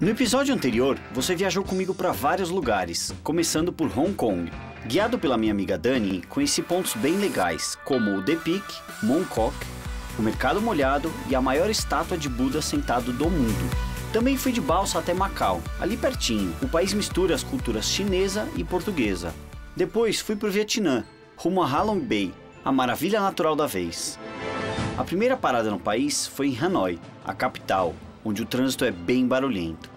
No episódio anterior, você viajou comigo para vários lugares, começando por Hong Kong. Guiado pela minha amiga Dani, conheci pontos bem legais, como o The Peak, Mongkok, o Mercado Molhado e a maior estátua de Buda sentado do mundo. Também fui de balsa até Macau, ali pertinho. O país mistura as culturas chinesa e portuguesa. Depois fui para o Vietnã, rumo a Halong Bay, a maravilha natural da vez. A primeira parada no país foi em Hanoi, a capital, onde o trânsito é bem barulhento.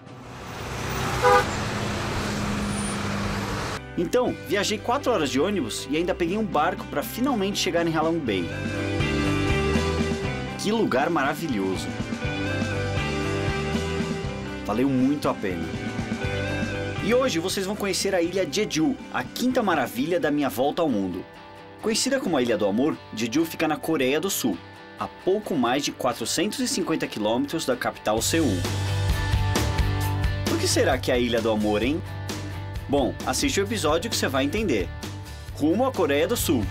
Então, viajei 4 horas de ônibus e ainda peguei um barco para finalmente chegar em Halong Bay. Que lugar maravilhoso! Valeu muito a pena. E hoje vocês vão conhecer a ilha Jeju, a quinta maravilha da minha volta ao mundo. Conhecida como a Ilha do Amor, Jeju fica na Coreia do Sul, a pouco mais de 450 quilômetros da capital Seul. Por que será que é a Ilha do Amor, hein? Bom, assiste o episódio que você vai entender. Rumo à Coreia do Sul.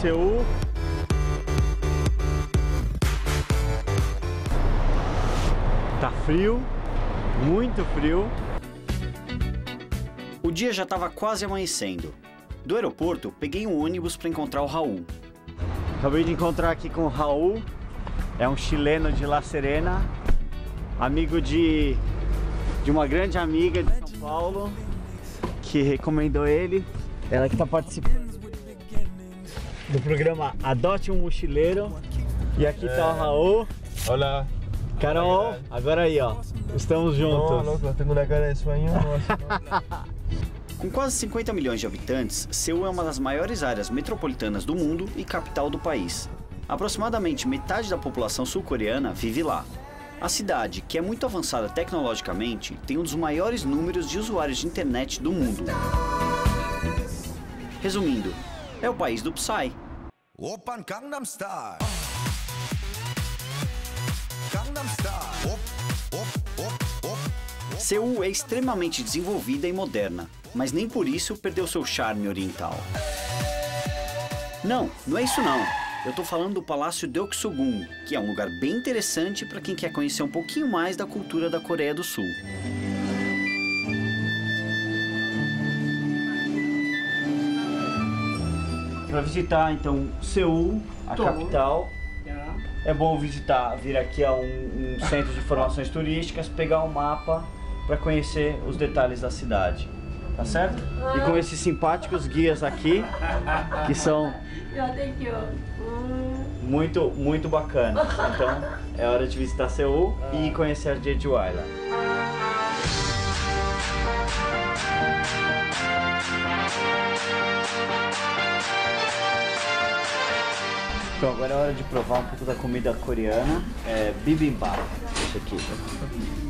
Seul. Tá frio, muito frio. O dia já estava quase amanhecendo. Do aeroporto, peguei um ônibus para encontrar o Raul. Acabei de encontrar aqui com o Raul, é um chileno de La Serena, amigo de, de uma grande amiga de São Paulo, que recomendou ele. Ela que está participando do programa Adote um Mochileiro. E aqui tá o Raul. Hola. Carol, agora aí ó, estamos No, juntos. loco, tengo una cara de sueño. Com quase 50 milhões de habitantes, Seul é uma das maiores áreas metropolitanas do mundo e capital do país. Aproximadamente metade da população sul-coreana vive lá. A cidade, que é muito avançada tecnologicamente, tem um dos maiores números de usuários de internet do mundo. Resumindo, é o país do Psy. Open Gangnam Style. Seul é extremamente desenvolvida e moderna, mas nem por isso perdeu seu charme oriental. Não, não é isso não. Eu estou falando do Palácio Deoksugung, que é um lugar bem interessante para quem quer conhecer um pouquinho mais da cultura da Coreia do Sul. Para visitar então Seul, a capital. É bom visitar, vir aqui a um, um centro de informações turísticas, pegar um mapa para conhecer os detalhes da cidade. Tá certo? E com esses simpáticos guias aqui, que são. Mm. muito, muito bacanas. Então é hora de visitar Seul e conhecer Jeju Island. Então agora é hora de provar um pouco da comida coreana. É bibimbap, isso aqui.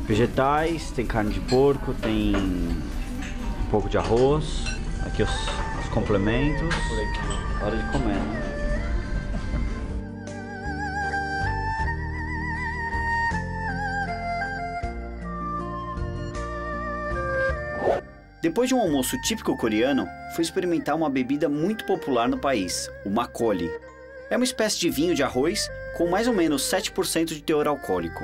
Vegetais, tem carne de porco, tem um pouco de arroz. Aqui os, os complementos. Hora de comer, né? Depois de um almoço típico coreano, fui experimentar uma bebida muito popular no país, o makgeolli. É uma espécie de vinho de arroz com mais ou menos 7% de teor alcoólico.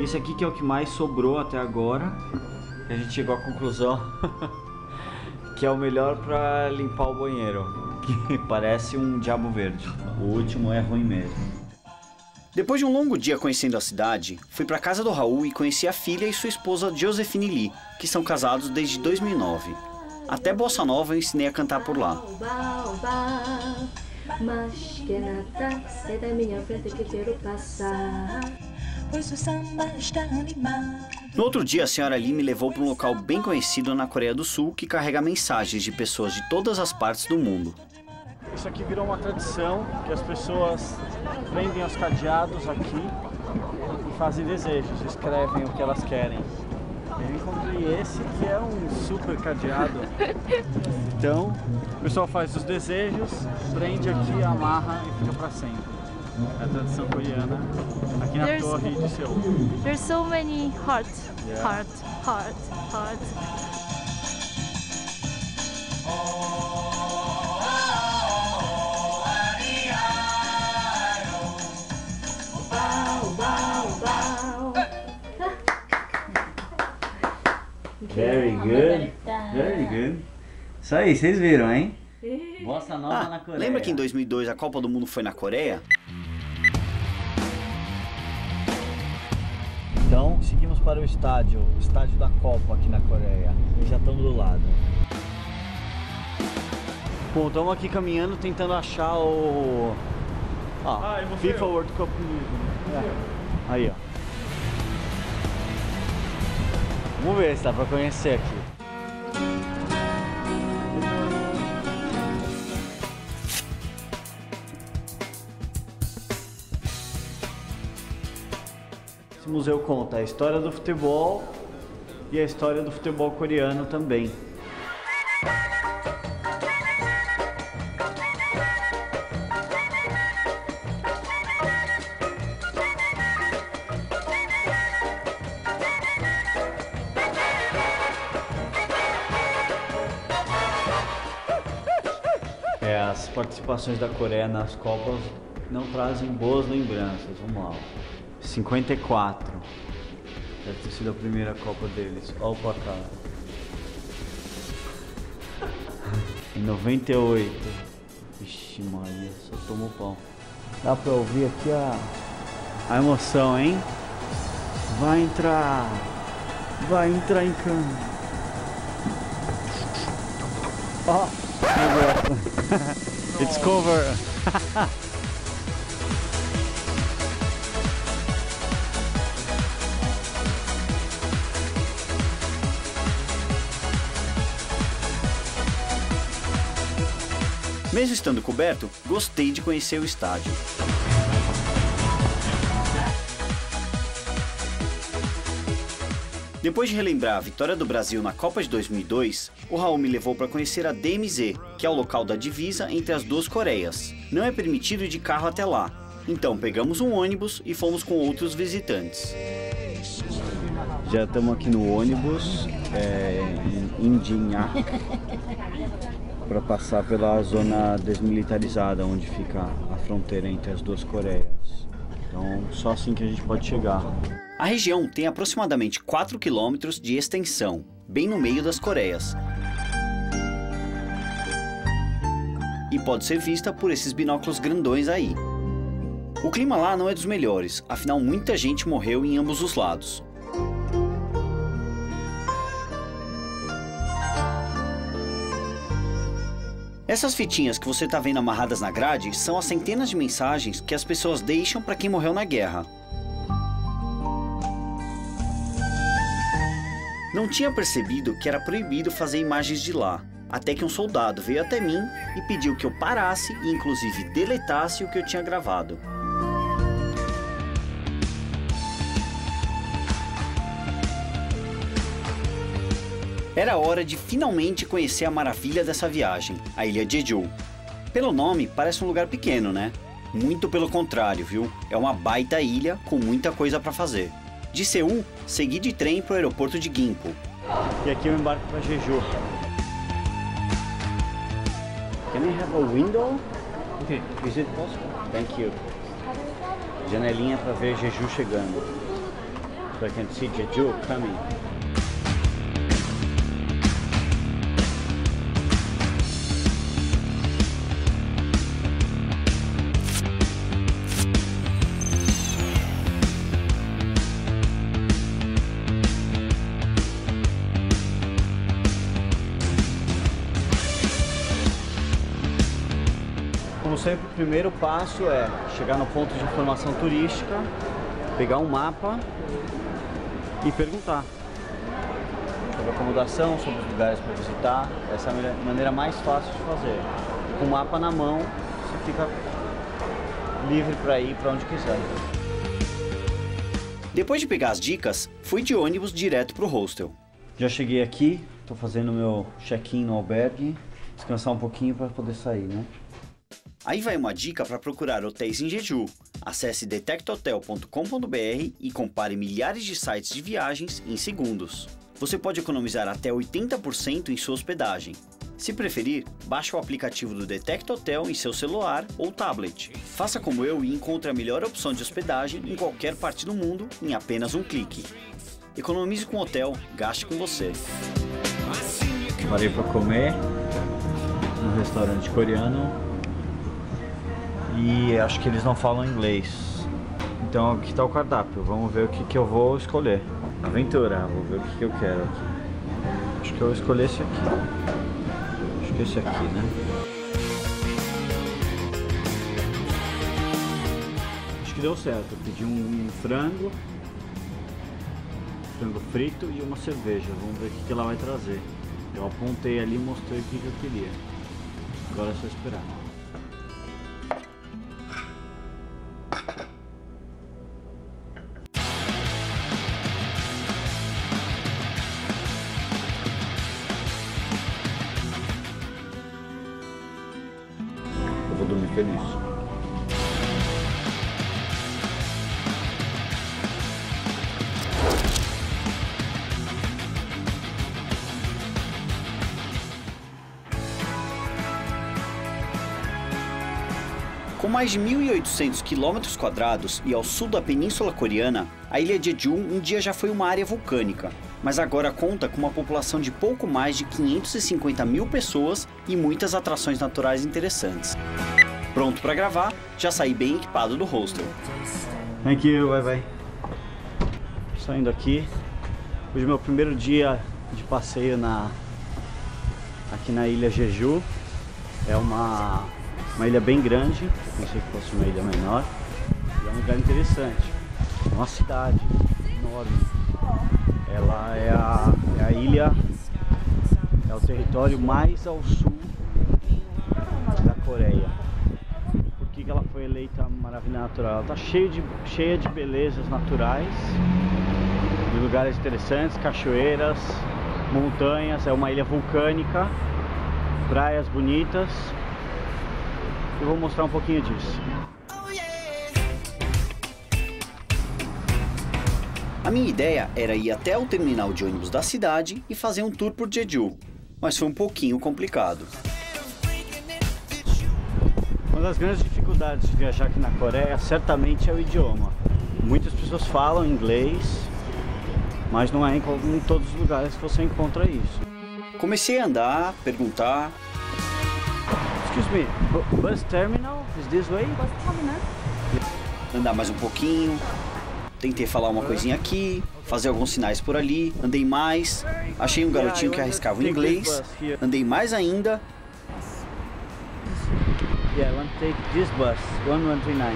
Esse aqui que é o que mais sobrou até agora. A gente chegou à conclusão que é o melhor para limpar o banheiro. Que parece um diabo verde. O último é ruim mesmo. Depois de um longo dia conhecendo a cidade, fui para casa do Raul e conheci a filha e sua esposa Josephine Lee, que são casados desde 2009. Até bossa nova eu ensinei a cantar por lá. No outro dia, a senhora Lee me levou para um local bem conhecido na Coreia do Sul que carrega mensagens de pessoas de todas as partes do mundo. Isso aqui virou uma tradição que as pessoas prendem os cadeados aqui e fazem desejos, escrevem o que elas querem. Eu encontrei esse que é um super cadeado. Então, o pessoal faz os desejos, prende aqui, amarra e fica pra sempre. É a tradição coreana aqui na There's- torre de Seul. There's so many heart, Yeah. heart, heart, heart. Very good. Very good. Isso aí, vocês viram, hein? Bossa nova Ah, na Coreia. lembra que em 2002 a Copa do Mundo foi na Coreia? Então, seguimos para o estádio, o estádio da Copa aqui na Coreia. E já estamos do lado. Bom, estamos aqui caminhando tentando achar o. Ah, FIFA World Cup. É. Aí, ó. Vamos ver se dá pra conhecer aqui. Esse museu conta a história do futebol e a história do futebol coreano também. Participações da Coreia nas Copas não trazem boas lembranças. Vamos lá. 54. Deve ter sido a primeira Copa deles. Olha o placar. Em 98. Vixe Maria, só tomou pau. Dá pra ouvir aqui a, a emoção, hein? Vai entrar! Vai entrar em campo! Ó! Deus. It's cover! Mesmo estando coberto, gostei de conhecer o estádio. Depois de relembrar a vitória do Brasil na Copa de 2002, o Raul me levou para conhecer a DMZ, que é o local da divisa entre as duas Coreias. Não é permitido ir de carro até lá, então pegamos um ônibus e fomos com outros visitantes. Já estamos aqui no ônibus é, em Indinhac para passar pela zona desmilitarizada onde fica a fronteira entre as duas Coreias. Então só assim que a gente pode chegar. A região tem aproximadamente 4 quilômetros de extensão, bem no meio das Coreias. E pode ser vista por esses binóculos grandões aí. O clima lá não é dos melhores, afinal muita gente morreu em ambos os lados. Essas fitinhas que você está vendo amarradas na grade são as centenas de mensagens que as pessoas deixam para quem morreu na guerra. Não tinha percebido que era proibido fazer imagens de lá, até que um soldado veio até mim e pediu que eu parasse e inclusive deletasse o que eu tinha gravado. Era hora de finalmente conhecer a maravilha dessa viagem, a ilha Jeju. Pelo nome, parece um lugar pequeno, né? Muito pelo contrário, viu? É uma baita ilha com muita coisa para fazer. De Seul, segui de trem para o aeroporto de Gimpo. E aqui eu embarco para Jeju. Can I have a window? Okay. Is it possible? Thank you. Janelinha para ver Jeju chegando. So I can see Jeju coming. Como sempre, o primeiro passo é chegar no ponto de informação turística, pegar um mapa e perguntar sobre acomodação, sobre os lugares para visitar. Essa é a maneira mais fácil de fazer. Com o mapa na mão, você fica livre para ir para onde quiser. Depois de pegar as dicas, fui de ônibus direto pro hostel. Já cheguei aqui, tô fazendo meu check-in no albergue, descansar um pouquinho para poder sair, né? Aí vai uma dica para procurar hotéis em Jeju. Acesse detecthotel.com.br e compare milhares de sites de viagens em segundos. Você pode economizar até 80% em sua hospedagem. Se preferir, baixe o aplicativo do Detect Hotel em seu celular ou tablet. Faça como eu e encontre a melhor opção de hospedagem em qualquer parte do mundo em apenas um clique. Economize com hotel, gaste com você. Parei para comer no restaurante coreano e acho que eles não falam inglês. Então aqui está o cardápio, vamos ver o que, que eu vou escolher. Aventura, vou ver o que, que eu quero aqui. Acho que eu vou escolher esse aqui. Acho que esse aqui, né? Acho que deu certo. Eu pedi um, frango, frango frito e uma cerveja. Vamos ver o que, que ela vai trazer. Eu apontei ali e mostrei o que, que eu queria. Agora é só esperar. Eu vou dormir feliz. Com mais de 1.800 quilômetros quadrados e ao sul da Península Coreana, a ilha de Jeju um dia já foi uma área vulcânica, mas agora conta com uma população de pouco mais de 550 mil pessoas e muitas atrações naturais interessantes. Pronto para gravar, já saí bem equipado do hostel. Thank you, bye bye. Saindo aqui. Hoje é meu primeiro dia de passeio na aqui na ilha Jeju. É uma, uma ilha bem grande, pensei que fosse uma ilha menor. E é um lugar interessante. É uma cidade enorme. Ela é a, é a ilha, é o território mais ao sul da Coreia. Por que, que ela foi eleita maravilha natural? Ela está cheia de, cheia de belezas naturais, de lugares interessantes, cachoeiras, montanhas, é uma ilha vulcânica, praias bonitas. Eu vou mostrar um pouquinho disso. A minha ideia era ir até o terminal de ônibus da cidade e fazer um tour por Jeju, mas foi um pouquinho complicado. Uma das grandes dificuldades de viajar aqui na Coreia certamente é o idioma. Muitas pessoas falam inglês, mas não é em, em todos os lugares que você encontra isso. Comecei a andar, perguntar, Excuse me, bu- bus terminal is this way? andar mais um pouquinho, tentei falar uma coisinha aqui, fazer alguns sinais por ali, andei mais, achei um garotinho que arriscava o inglês, andei mais ainda, Yeah, I want to take this bus, 1139.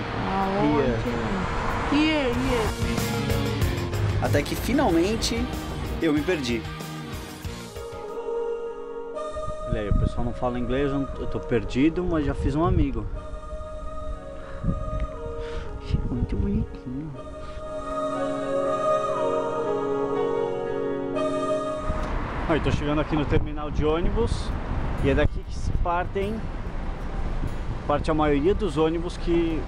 Here. Here, here. até que finalmente eu me perdi. Olha aí, o pessoal não fala inglês, eu tô perdido, mas já fiz um amigo. Muito bonitinho. Tô chegando aqui no terminal de ônibus e é daqui que se partem parte a maioria dos ônibus que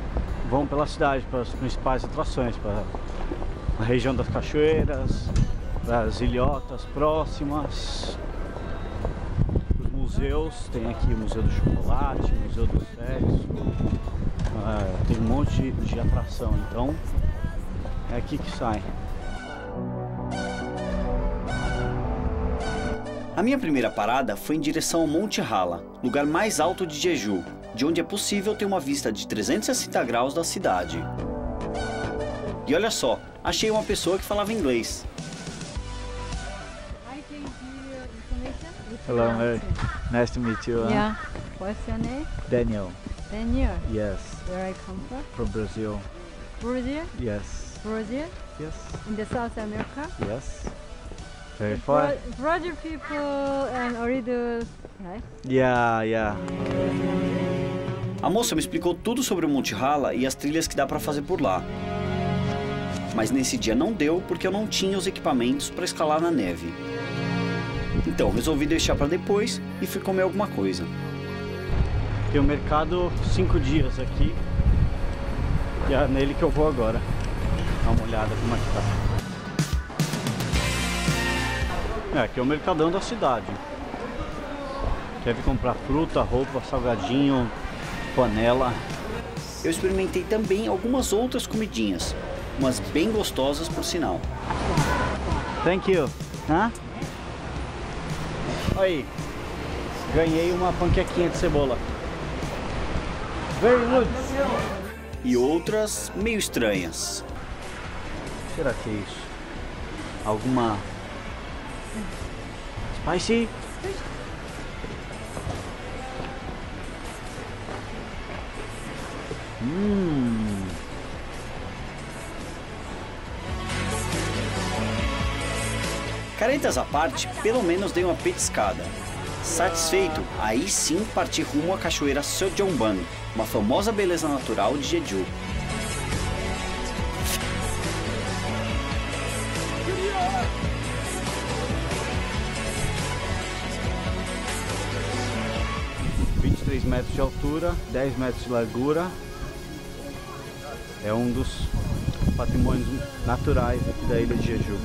vão pela cidade, para as principais atrações, para a região das cachoeiras, das ilhotas próximas, os museus, tem aqui o Museu do Chocolate, o Museu do Sexo, ah, tem um monte de atração, então é aqui que sai. A minha primeira parada foi em direção ao Monte Hala, lugar mais alto de Jeju, de onde é possível ter uma vista de 360 graus da cidade. E olha só, achei uma pessoa que falava inglês. Hello, Mary. Nice to meet you. to. Yeah. What's your name? Daniel. Daniel. Yes, Where I come from? from Brazil. Brazil. Yes, Brazil. yes, In the South America. yes. Very. Bra- Brazil people and already, right? Yeah, yeah. A moça me explicou tudo sobre o Monte Hala e as trilhas que dá para fazer por lá. mas nesse dia não deu porque eu não tinha os equipamentos para escalar na neve. Então resolvi deixar para depois e fui comer alguma coisa. Tem o mercado cinco dias aqui. E é nele que eu vou agora. Dá uma olhada como é que tá. É, aqui é o mercadão da cidade. Quer vir comprar fruta, roupa, salgadinho, panela. Eu experimentei também algumas outras comidinhas, umas bem gostosas por sinal. Thank you. Hã? Aí. Ganhei uma panquequinha de cebola. Very good. E outras meio estranhas. Será que é isso? Alguma spicy? Hum. Caretas à parte, pelo menos dei uma petiscada. Satisfeito, aí sim parti rumo à cachoeira Seojongban, uma famosa beleza natural de Jeju. Metros de altura, 10 metros de largura. É um dos patrimônios naturais aqui da ilha de Jeju.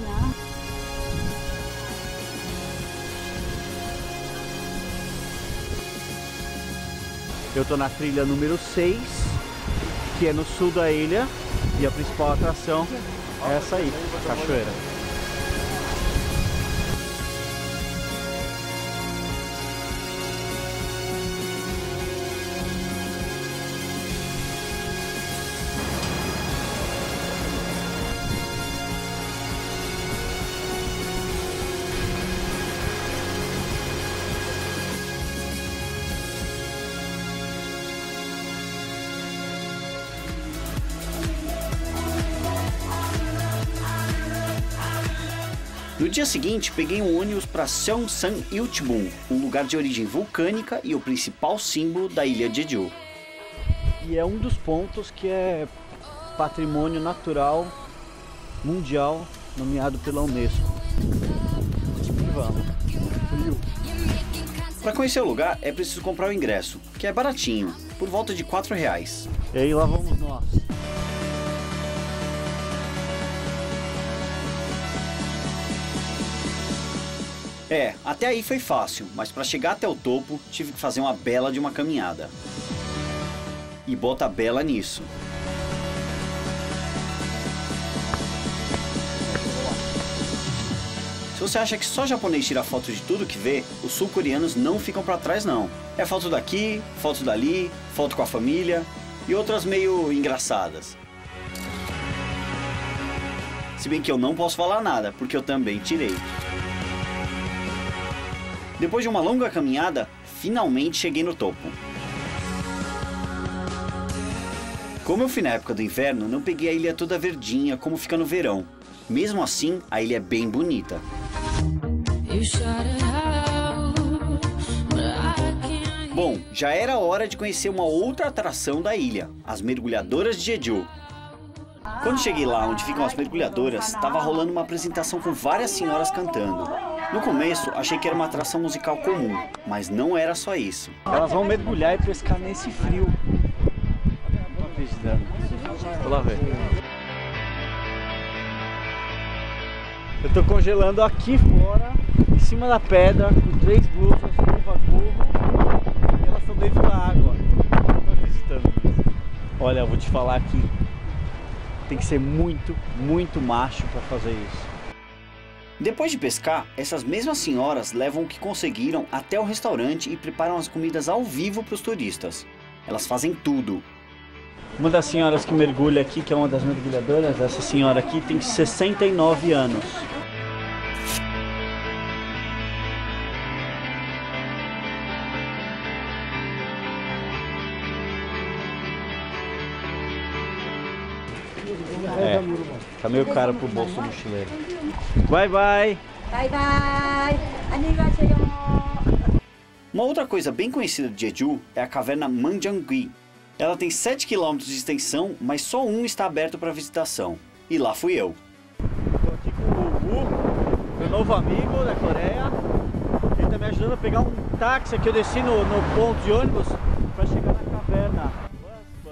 Eu tô na trilha número 6, que é no sul da ilha, e a principal atração é essa aí, cachoeira. Dia seguinte, peguei um ônibus para Seongsan Ilchbun, um lugar de origem vulcânica e o principal símbolo da ilha de Jeju. E é um dos pontos que é patrimônio natural mundial nomeado pela Unesco. E vamos. Frio. Para conhecer o lugar é preciso comprar o ingresso, que é baratinho, por volta de 4 reais. E aí lá vamos nós. É, até aí foi fácil, mas para chegar até o topo tive que fazer uma bela de uma caminhada. E bota bela nisso. Se você acha que só japonês tira foto de tudo que vê, os sul-coreanos não ficam para trás não. É foto daqui, foto dali, foto com a família e outras meio engraçadas. Se bem que eu não posso falar nada, porque eu também tirei. Depois de uma longa caminhada, finalmente cheguei no topo. Como eu fui na época do inverno, não peguei a ilha toda verdinha como fica no verão. Mesmo assim, a ilha é bem bonita. Bom, já era hora de conhecer uma outra atração da ilha, as mergulhadoras de Jeju. Quando cheguei lá onde ficam as mergulhadoras, estava rolando uma apresentação com várias senhoras cantando. No começo, achei que era uma atração musical comum, mas não era só isso. Elas vão mergulhar e pescar nesse frio. Não acreditando. Vou lá ver. Eu tô congelando aqui fora, em cima da pedra, com três blusas, luva, gorro, e elas estão dentro da água. Não tô acreditando. Olha, eu vou te falar que tem que ser muito, muito macho para fazer isso. Depois de pescar, essas mesmas senhoras levam o que conseguiram até o restaurante e preparam as comidas ao vivo para os turistas. Elas fazem tudo. Uma das senhoras que mergulha aqui, que é uma das mergulhadoras, essa senhora aqui tem 69 anos. Tá meio caro pro bolso do mochileiro. Bye, bye! Bye, bye! Uma outra coisa bem conhecida de Jeju é a caverna Manjangui. Ela tem 7 km de extensão, mas só um está aberto para visitação. E lá fui eu. Estou aqui com o Gugu, meu novo amigo da Coreia. Ele está me ajudando a pegar um táxi aqui eu desci no, no ponto de ônibus para chegar na caverna.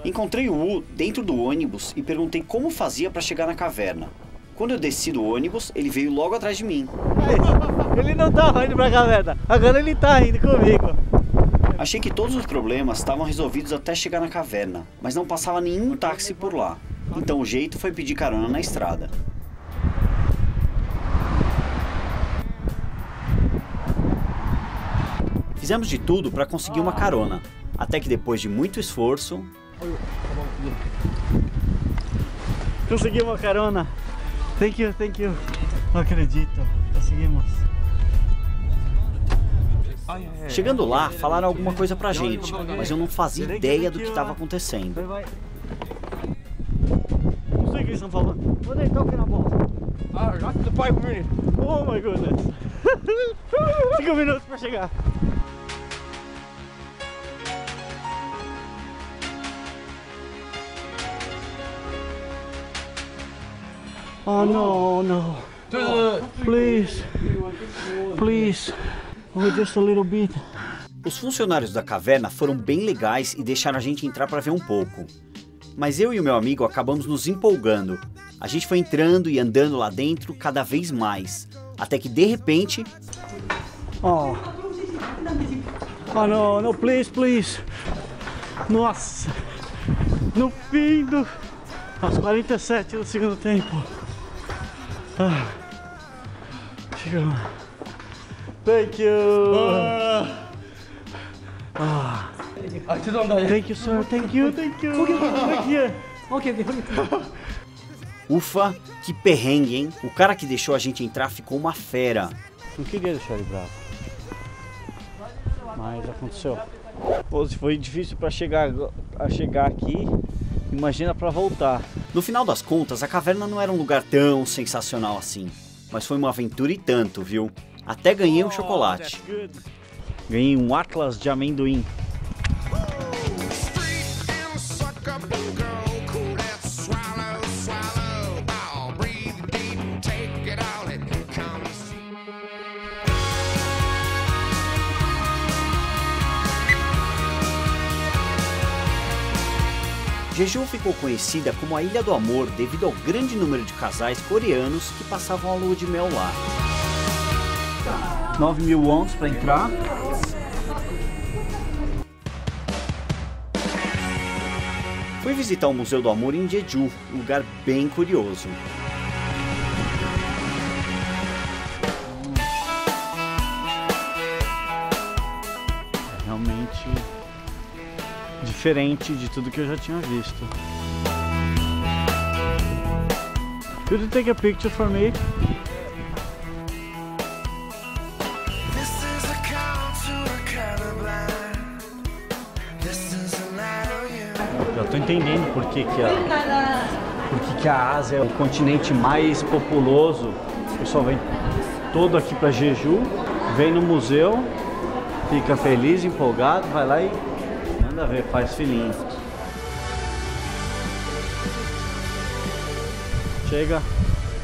Encontrei o U dentro do ônibus e perguntei como fazia para chegar na caverna. Quando eu desci do ônibus, ele veio logo atrás de mim. Ele não tava indo pra caverna, agora ele tá indo comigo. Achei que todos os problemas estavam resolvidos até chegar na caverna, mas não passava nenhum táxi por lá. Então o jeito foi pedir carona na estrada. Fizemos de tudo para conseguir uma carona, até que depois de muito esforço, Consegui uma carona. Thank you, thank you. Não acredito. Conseguimos. chegando lá, falaram alguma coisa pra gente, mas eu não fazia ideia do que estava acontecendo. Não sei o que eles estão falando. What are they talking about? Uh, that's the five minutes. Oh my goodness. Cinco minutos pra chegar. Oh no, no. Please. Please. Oh, just a little bit. Os funcionários da caverna foram bem legais e deixaram a gente entrar para ver um pouco. Mas eu e o meu amigo acabamos nos empolgando. A gente foi entrando e andando lá dentro cada vez mais, até que de repente Oh. Oh no, no, please, please. Nossa. No fim do. Aos 47 do segundo tempo. Ah. Chegamos. Thank you. Ah. 아 죄송합니다. Thank you, sir. Thank you. Thank you. Thank you. 오케이 오케이. Ufa, que perrengue, hein? O cara que deixou a gente entrar ficou uma fera. Não queria deixar ele bravo. Mas aconteceu. Pô, se foi difícil para chegar, a chegar aqui, imagina para voltar. No final das contas, a caverna não era um lugar tão sensacional assim. Mas foi uma aventura e tanto, viu? Até ganhei um chocolate. Ganhei um Atlas de amendoim. Jeju ficou conhecida como a Ilha do Amor devido ao grande número de casais coreanos que passavam a lua de mel lá. 9 mil wons para entrar. Fui visitar o Museu do Amor em Jeju, lugar bem curioso. Diferente de tudo que eu já tinha visto. Could you take a picture for me? Já tô entendendo por que, que a por que, que a Ásia é o continente mais populoso. O pessoal vem todo aqui para Jeju, vem no museu, fica feliz, empolgado, vai lá e manda ver, faz filhinho. Chega,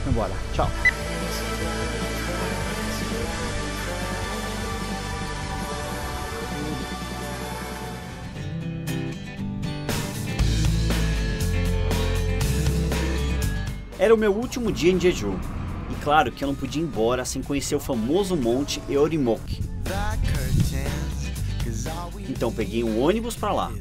embora. Tchau. Era o meu último dia em Jeju. E claro que eu não podia ir embora sem conhecer o famoso monte Eorimok. Então peguei um ônibus para lá.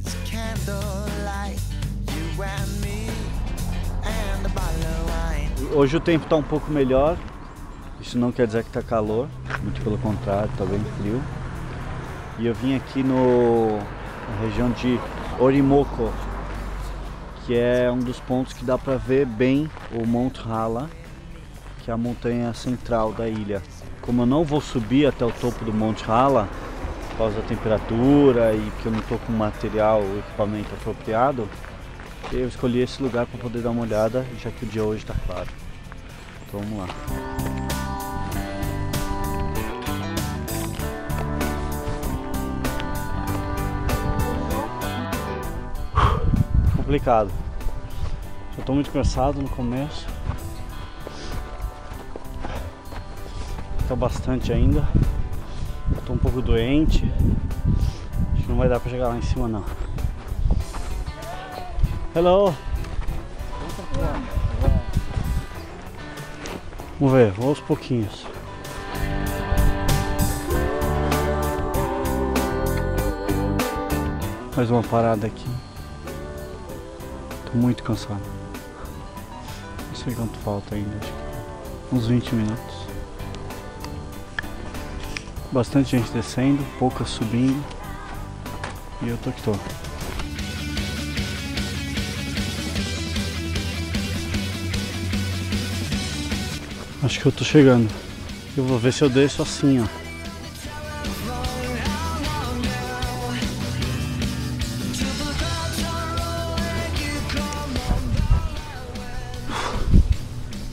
Hoje o tempo está um pouco melhor. Isso não quer dizer que está calor, muito pelo contrário, está bem frio. E eu vim aqui no na região de Orimoco, que é um dos pontos que dá para ver bem o Monte Hala, que é a montanha central da ilha. Como eu não vou subir até o topo do Monte Hala, por causa da temperatura e que eu não estou com material ou equipamento apropriado, eu escolhi esse lugar para poder dar uma olhada, já que o dia hoje está claro. Então vamos lá. Complicado. Já estou muito cansado no começo. Está bastante ainda. Eu tô um pouco doente. Acho que não vai dar pra chegar lá em cima não. Hello! Vamos ver, vamos aos pouquinhos. Mais uma parada aqui. Tô muito cansado. Não sei quanto falta ainda, acho que uns 20 minutos. Bastante gente descendo, poucas subindo. E eu tô que tô. Acho que eu tô chegando. Eu vou ver se eu desço assim, ó.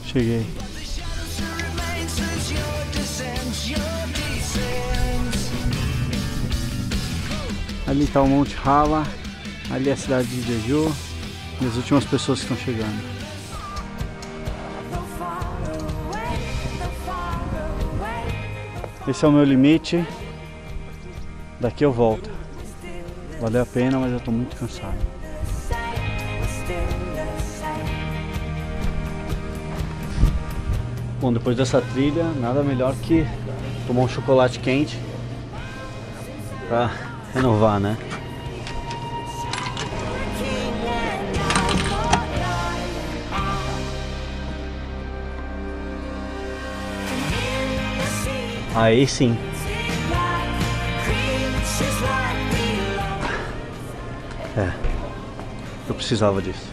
Cheguei. Ali tá o Monte Rala, ali é a cidade de Jeju e as últimas pessoas que estão chegando. Esse é o meu limite. Daqui eu volto. Valeu a pena, mas eu tô muito cansado. Bom, depois dessa trilha, nada melhor que tomar um chocolate quente pra renovar, né? Aí sim. É. Eu precisava disso.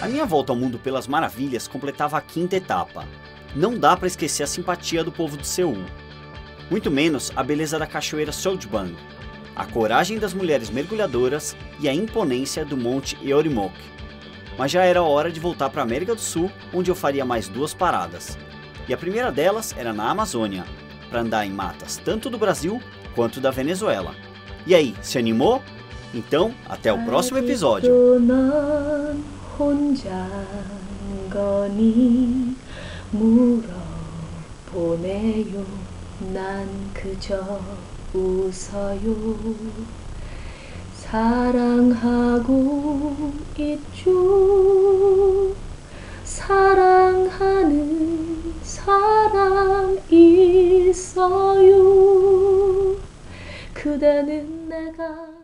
A minha volta ao mundo pelas maravilhas completava a quinta etapa. Não dá para esquecer a simpatia do povo de Seul. Muito menos a beleza da cachoeira Soljbang, a coragem das mulheres mergulhadoras e a imponência do monte Eorimok. Mas já era hora de voltar para a América do Sul, onde eu faria mais duas paradas. E a primeira delas era na Amazônia, para andar em matas tanto do Brasil quanto da Venezuela. E aí, se animou? Então, até o próximo episódio. 물어보네요. 난 그저 웃어요. 사랑하고 있죠. 사랑하는 사람 있어요. 그대는 내가